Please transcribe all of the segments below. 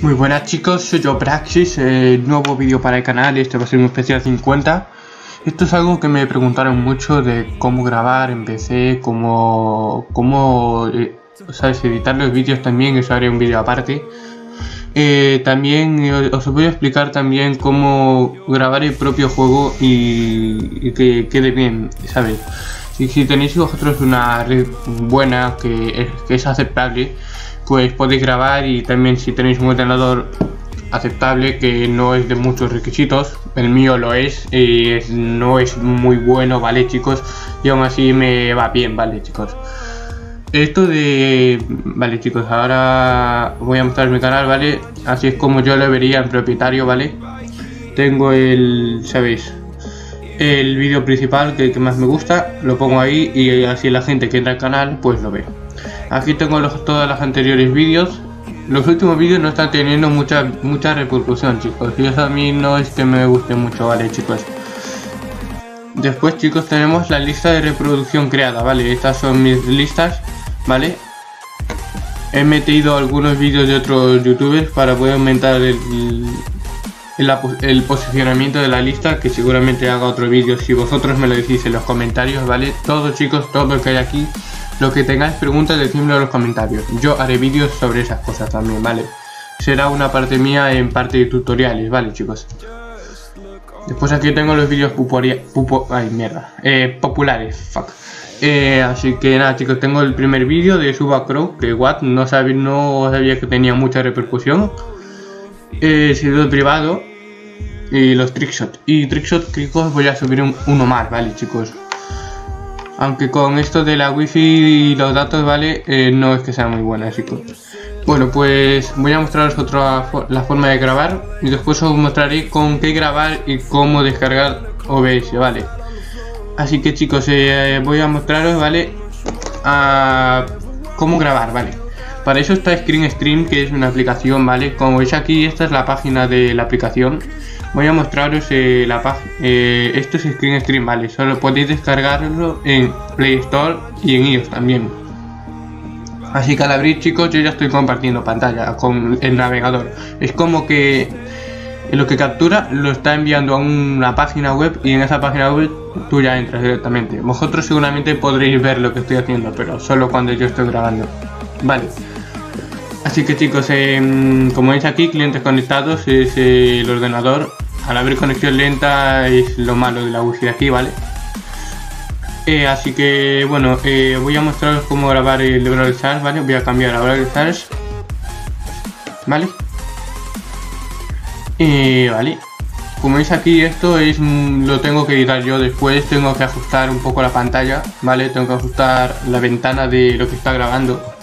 Muy buenas chicos, soy yo Praxis, nuevo vídeo para el canal y este va a ser un especial 50 Esto es algo que me preguntaron mucho de cómo grabar en PC, cómo, cómo eh, ¿sabes? editar los vídeos también, eso haré un vídeo aparte eh, También eh, os voy a explicar también cómo grabar el propio juego y, que quede bien, ¿sabes? Si, si tenéis vosotros una red buena que es aceptable pues podéis grabar y también si tenéis un ordenador aceptable que no es de muchos requisitos el mío lo es y no es muy bueno vale chicos y aún así me va bien vale chicos esto de vale chicos ahora voy a mostrar mi canal vale así es como yo lo vería en propietario vale tengo el sabéis el vídeo principal que, que más me gusta lo pongo ahí y así la gente que entra al canal pues lo ve Aquí tengo los, todos los anteriores vídeos. Los últimos vídeos no están teniendo mucha mucha repercusión, chicos. Y eso a mí no es que me guste mucho, ¿vale, chicos? Después, chicos, tenemos la lista de reproducción creada, ¿vale? Estas son mis listas, ¿vale? He metido algunos vídeos de otros youtubers para poder aumentar el, el, el, posicionamiento de la lista que seguramente haga otro vídeo si vosotros me lo decís en los comentarios vale todo chicos todo lo que hay aquí lo que tengáis preguntas, decídmelo en los comentarios. Yo haré vídeos sobre esas cosas también, ¿vale? Será una parte mía en parte de tutoriales, ¿vale, chicos? Después aquí tengo los vídeos ay, mierda, eh, populares, fuck. Eh, así que nada chicos, tengo el primer vídeo de Suba Crow, que what, no sabía, no sabía que tenía mucha repercusión. Eh, servidor privado y los trickshots. Y trickshot, chicos, voy a subir uno más, ¿vale chicos? Aunque con esto de la wifi y los datos, ¿vale? Eh, no es que sea muy buena, chicos. Bueno, pues voy a mostraros otra la forma de grabar y después os mostraré con qué grabar y cómo descargar OBS, ¿vale? Así que chicos, eh, voy a mostraros, ¿vale? A cómo grabar, ¿vale? Para eso está Screen Stream, que es una aplicación, ¿vale? Como veis aquí, esta es la página de la aplicación voy a mostraros eh, la página eh, esto es Screen Stream vale solo podéis descargarlo en Play Store y en iOS también. Así que al abrir chicos yo ya estoy compartiendo pantalla con el navegador. Es como que lo que captura lo está enviando a una página web y en esa página web tú ya entras directamente. Vosotros seguramente podréis ver lo que estoy haciendo pero solo cuando yo estoy grabando. Vale Así que chicos, em, como veis aquí, clientes conectados es el ordenador. Al abrir conexión lenta es lo malo de la de aquí, ¿vale? Eh, así que bueno, eh, voy a mostraros cómo grabar el Brawl Stars, ¿vale? Voy a cambiar a Brawl Stars, ¿vale? Eh, vale. Como veis aquí, esto es lo tengo que editar yo después, tengo que ajustar un poco la pantalla, ¿vale? Tengo que ajustar la ventana de lo que está grabando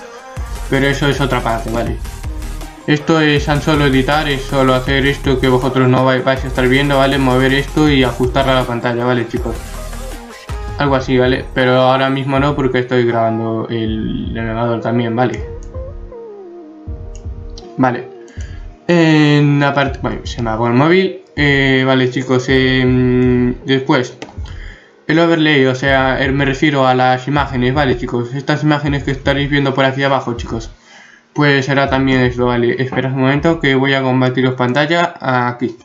pero eso es otra parte, ¿vale? Esto es tan solo editar, es solo hacer esto que vosotros no vais, a estar viendo, ¿vale? Mover esto y ajustar a la pantalla, ¿vale, chicos? Algo así, ¿vale? Pero ahora mismo no porque estoy grabando el navegador también, ¿vale? Vale. En la parte... Bueno, se me apagó el móvil. Eh, vale, chicos. Eh, después, el overlay, o sea, er, me refiero a las imágenes, vale chicos, estas imágenes que estaréis viendo por aquí abajo chicos, pues será también esto, vale, espera un momento que voy a compartiros pantalla aquí,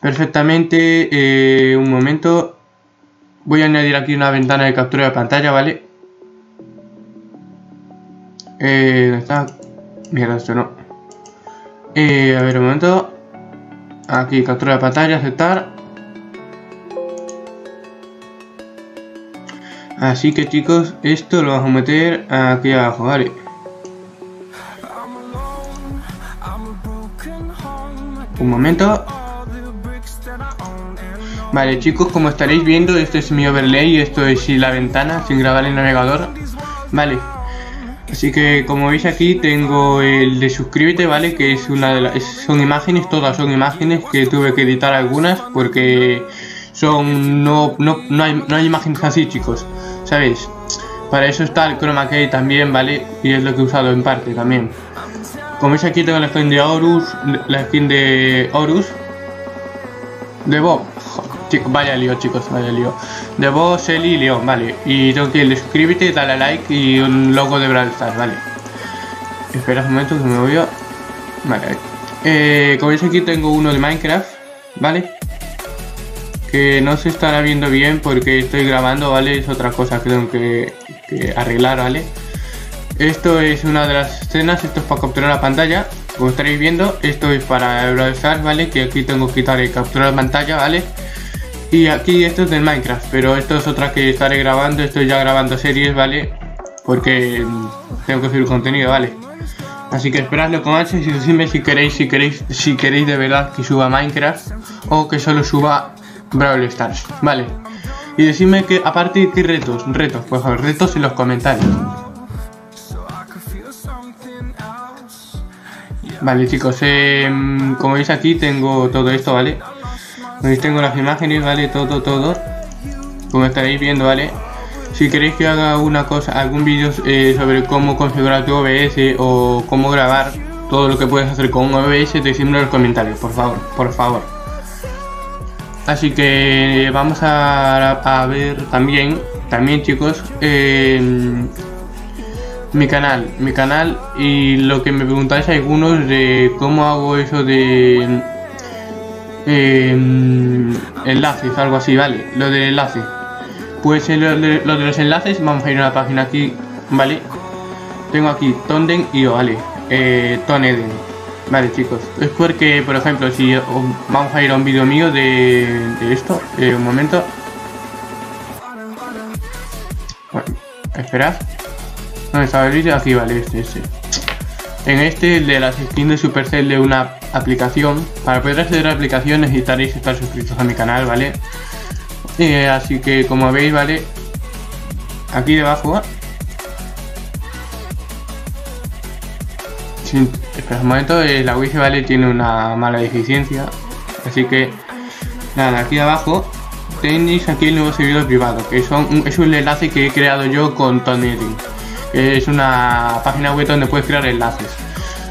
perfectamente, eh, un momento, voy a añadir aquí una ventana de captura de pantalla, vale, eh, ¿dónde está? Mierda, esto no, eh, a ver un momento, aquí captura de pantalla, aceptar, Así que chicos, esto lo vamos a meter aquí abajo, ¿vale? Un momento. Vale chicos, como estaréis viendo, este es mi overlay, esto es la ventana, sin grabar el navegador. Vale. Así que como veis aquí tengo el de suscríbete, ¿vale? Que es una de las... son imágenes, todas son imágenes que tuve que editar algunas porque son... no, no, no, hay, no hay imágenes así chicos. ¿sabéis? Para eso está el chroma key también, ¿vale? Y es lo que he usado en parte también. Como veis aquí tengo la skin de Horus, la skin de Horus, de Bob, vaya lío chicos, vaya lío. De Bob, Selly y Leon, vale. Y tengo que ir, suscríbete, dale a like y un logo de Brawl Stars, vale. Espera un momento que me voy a... Vale, Eh, como veis aquí tengo uno de Minecraft, ¿vale? Que no se estará viendo bien porque estoy grabando, ¿vale? Es otra cosa que tengo que, arreglar, ¿vale? Esto es una de las escenas, esto es para capturar la pantalla Como estaréis viendo, esto es para Brawl ¿vale? Que aquí tengo que quitar el capturar la pantalla, ¿vale? Y aquí esto es del Minecraft, pero esto es otra que estaré grabando, estoy ya grabando series, ¿vale? Porque tengo que subir contenido, ¿vale? Así que esperadlo con ansias y decidme si queréis, si queréis, si queréis de verdad que suba Minecraft o que solo suba Brawl Stars, ¿vale? Y decidme que aparte qué retos, retos, pues favor, retos en los comentarios. Vale chicos, em, como veis aquí tengo todo esto, ¿vale? Tengo las imágenes, ¿vale? Todo, todo. Como estaréis viendo, ¿vale? Si queréis que haga una cosa, algún vídeo eh, sobre cómo configurar tu OBS o cómo grabar todo lo que puedes hacer con un OBS, decidme en los comentarios, por favor, por favor. Así que vamos a, ver también, también chicos, mi canal, mi canal y lo que me preguntáis algunos de cómo hago eso de em, enlaces, algo así, ¿vale? Lo del enlace. Pues lo de, los enlaces, vamos a ir a la página aquí, ¿vale? Tengo aquí Tonden y vale, eh, Toneden. Vale chicos, es porque, por ejemplo, si vamos a ir a un vídeo mío de, esto, eh, un momento. Bueno, esperad. ¿Dónde estaba el vídeo? Aquí, vale, este, este. En este, el de las skins de Supercell de una aplicación. Para poder acceder a la aplicación necesitaréis estar suscritos a mi canal, ¿vale? Eh, así que como veis, ¿vale? Aquí debajo un momento, eh, la wifi vale tiene una mala eficiencia, así que nada, aquí abajo tenéis aquí el nuevo servidor privado, que son, es un enlace que he creado yo con Tony es una página web donde puedes crear enlaces.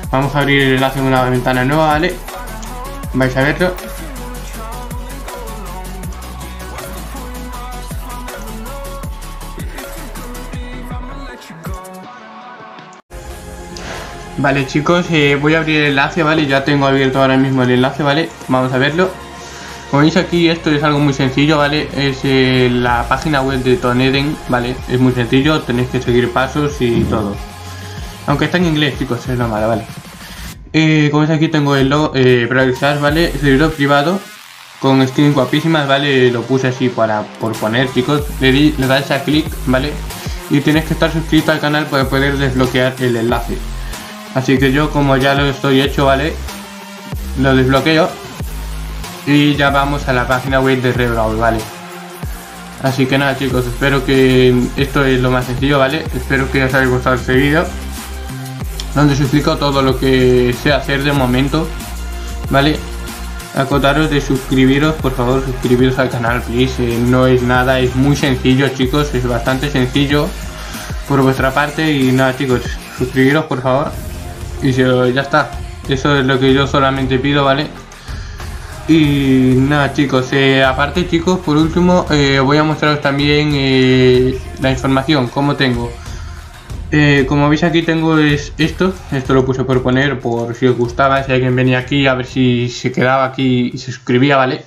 Vamos a abrir el enlace en una ventana nueva, ¿vale? Vais a verlo. Vale chicos, eh, voy a abrir el enlace, ¿vale? Ya tengo abierto ahora mismo el enlace, ¿vale? Vamos a verlo. Como veis aquí, esto es algo muy sencillo, ¿vale? Es eh, la página web de Toneden, ¿vale? Es muy sencillo, tenéis que seguir pasos y todo. Aunque está en inglés, chicos, es lo malo, ¿vale? Eh, como veis aquí tengo el logo, ¿vale? Servidor privado con skins guapísimas, ¿vale? Lo puse así para por poner, chicos. Le, le dais a clic, ¿vale? Y tienes que estar suscrito al canal para poder desbloquear el enlace. Así que yo como ya lo estoy hecho, ¿vale? Lo desbloqueo. Y ya vamos a la página web de Rebrawl, ¿vale? Así que nada chicos, espero que esto es lo más sencillo, ¿vale? Espero que os haya gustado este vídeo. Donde os explico todo lo que sé hacer de momento, ¿vale? Acotaros de suscribiros, por favor, suscribiros al canal, please. Eh, no es nada, es muy sencillo chicos, es bastante sencillo por vuestra parte. Y nada chicos, suscribiros por favor. Y ya está. Eso es lo que yo solamente pido, ¿vale? Y nada chicos, eh, aparte chicos, por último eh, voy a mostraros también eh, la información, como tengo. como veis aquí tengo es esto, esto lo puse por poner por si os gustaba, si alguien venía aquí a ver si se quedaba aquí y se suscribía, ¿vale?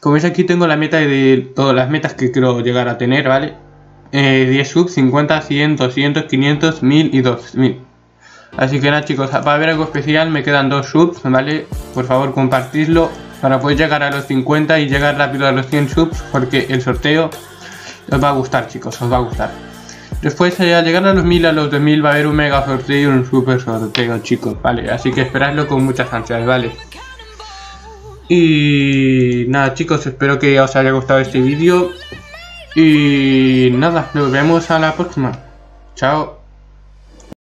Como veis aquí tengo la meta de todas las metas que quiero llegar a tener, ¿vale? 10 subs, 50, 100, 200, 500, 1000 y 2000. Así que nada chicos, para ver algo especial me quedan dos subs, ¿vale? Por favor compartidlo para poder llegar a los 50 y llegar rápido a los 100 subs porque el sorteo os va a gustar chicos, os va a gustar. Después eh, al llegar a los 1000, a los 2000 va a haber un mega sorteo y un super sorteo chicos, ¿vale? Así que esperadlo con muchas ansias, ¿vale? Y nada chicos, espero que os haya gustado este vídeo. Y nada, nos vemos a la próxima. Chao.